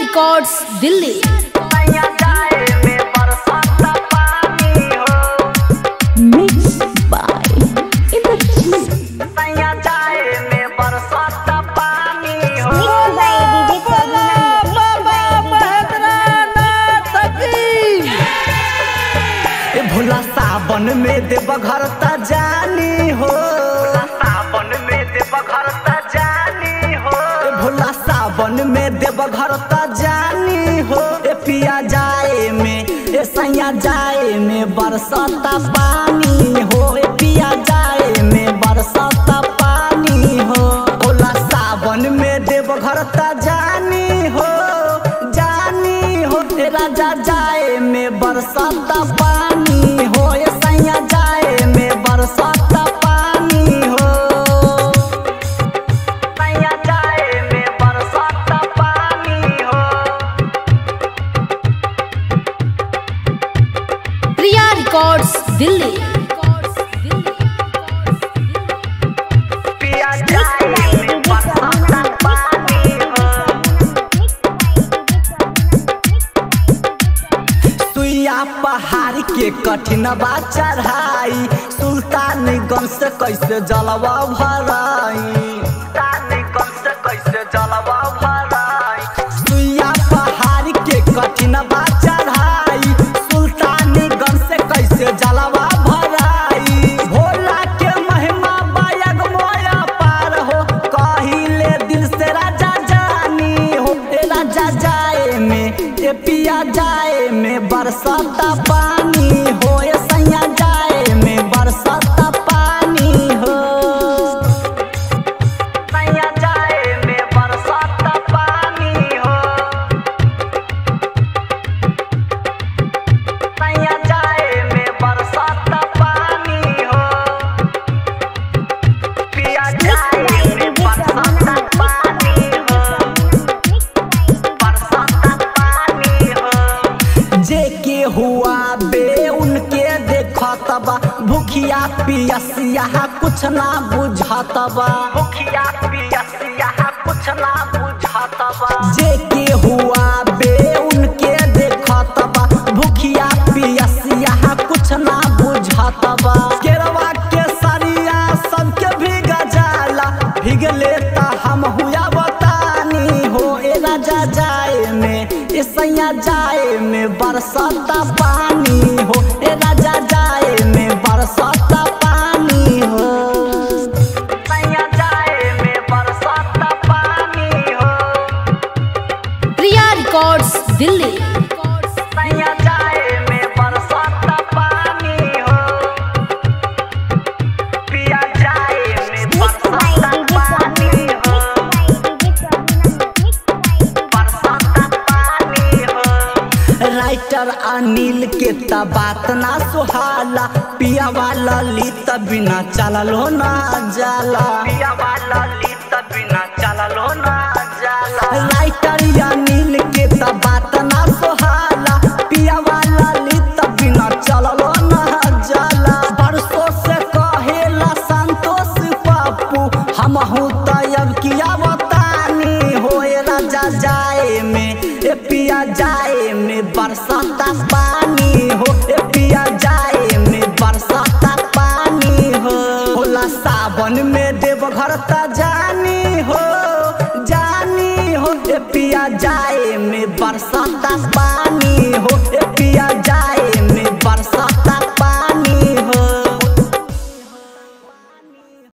Records Delhi भोला सावन में देव घर त जानी पिया जाए में सैया जाए में, बरसता पानी हो। पिया जाए में, बरसता पानी हो। भोला सावन में देव घर त जानी हो जानी हो। राजा जाए में, बरसाता पानी हो। सैया जाए में, बरसाता रिकॉर्ड्स दिल्ली पहाड़ के कठिन बा चढ़ाई सुल्तानगंज से कैसे जलवा भराई? बरसाता पानी हो। देखतबा भूखिया पियसिया कुछ ना बुझतबा भूखिया पियसिया कुछ ना बुझतबा जे के हुआ बे उनके देखतबा भूखिया पियसिया कुछ ना बुझतबा केरवा के सरिया सबके भीग जाला भीग लेता हम हुआ बतानी हो। ए राजा जाए में ए सैया जाए में बरसाता पानी हो। ए राजा बरसाता पानी हो। सैया जाए में बरसाता पानी हो। प्रिया रिकॉर्ड्स दिल्ली। राइटर अनिल के तबात बात ना सुहाला। पिया वाला ललित बिना चललो ना जाला। पिया वाला ललित बिना चललो ना जाला। राइटर अनिल पिया जाए में बरसाता पानी हो। पिया जाए में बरसाता पानी हो। होला सावन में देवघर जानी हो जानी हो। पिया जाए में बरसाता पानी